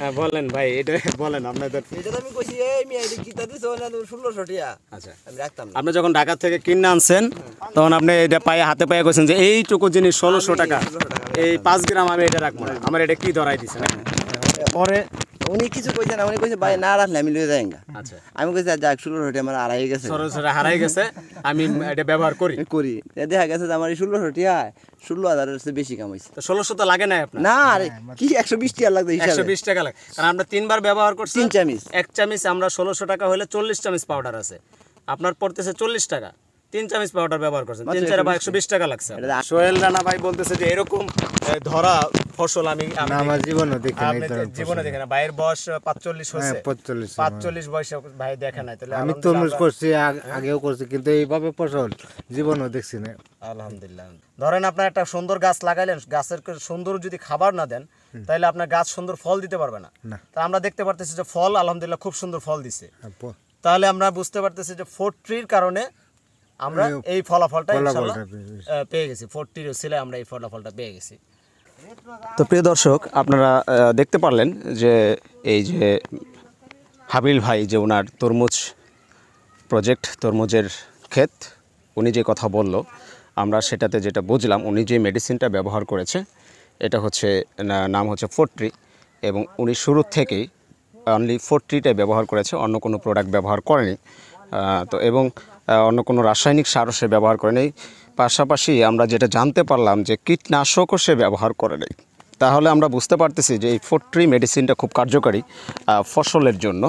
হ্যাঁ বলেন ভাই এটা বলেন আপনাদের। এটা আমি কইছি এই মিয়া এটা কিতা দিছো? না তুমি ষোলোশো টিয়া। আচ্ছা। আমি রাখতাম না। আপনি যখন ঢাকা থেকে কিনে আনছেন তখন আপনি এটা পায়ে হাতে পায়ে কইছেন যে এই এইটুকু জিনিস ষোলোশো টাকা। 1600 টাকা। এই 5 গ্রাম আমি এটা রাখব না। আমার এটা কি ধরাই দিছেন? পরে উনি কিছু কইছে না উনি কইছে ভাই না রাখলে আমি লয়ে যাই আচ্ছা। আমি কইছি যাক টিয়া আমার আড়াই গেছে। সরাসরি হারাই গেছে আমি এটা ব্যবহার করি। করি। দেখা গেছে যে আমার এই ষোলোশো টিয়া ষোলো হাজারের চেয়ে বেশি কামাইছে। তো ষোলোশো তো লাগে না আপনার? না আরে কি একশো বিশ টিয়া লাগবে একশো বিশ টাকা লাগে। কারণ আমরা তিনবার ব্যবহার করছি তিন চামিচ। এক চামিচ আমরা ষোলোশো টাকা হলে চল্লিশ চামিচ পাউডার আছে। আপনার পড়তেছে চল্লিশ টাকা। তিন চামিচ পাউডার ব্যবহার করছেন। তিন চারে বা একশো বিশ টাকা লাগছে সোহেল রানা ভাই বলতেছে যে এরকম ধরা ফসল আমি আমি আমার জীবনও দেখি আপনি জীবনে দেখেন না ভাইয়ের বয়স পাঁচচল্লিশ হচ্ছে হ্যাঁ, 45 পাঁচচল্লিশ বয়সে ভাই দেখে নাই তাহলে আমি তরমুজ করছি আগেও করছি কিন্তু এইভাবে ফসল জীবনও দেখছি না। আলহামদুলিল্লাহ ধরেন আপনার একটা সুন্দর গাছ লাগাইলেন গাছের সুন্দর যদি খাবার না দেন তাহলে আপনার গাছ সুন্দর ফল দিতে পারবে না। না। তা আমরা দেখতে পারতেছি যে ফল আলহামদুলিল্লাহ খুব সুন্দর ফল দিছে। তাহলে আমরা বুঝতে পারতেছি যে ফোর ট্রির কারণে আমরা এই ফলাফলটা পেয়ে গেছি। আহ, পেয়ে গেছি। ফোর ট্রির ছেলে আমরা এই ফলাফলটা পেয়ে গেছি। তো প্রিয় দর্শক আপনারা দেখতে পারলেন যে এই যে হাবিল ভাই যে ওনার তরমুজ প্রজেক্ট তরমুজের ক্ষেত উনি যে কথা বলল আমরা সেটাতে যেটা বুঝলাম উনি যে মেডিসিনটা ব্যবহার করেছে এটা হচ্ছে নাম হচ্ছে ফোর্ট্রি এবং উনি শুরু থেকেই অনলি ফোর্ট্রিটাই ব্যবহার করেছে অন্য কোনো প্রোডাক্ট ব্যবহার করেনি। তো এবং অন্য কোনো রাসায়নিক সারও সে ব্যবহার করে নেই। পাশাপাশি আমরা যেটা জানতে পারলাম যে কীটনাশকও সে ব্যবহার করে নেই। তাহলে আমরা বুঝতে পারতেছি যে এই ফোর্ট্রি মেডিসিনটা খুব কার্যকারী ফসলের জন্য।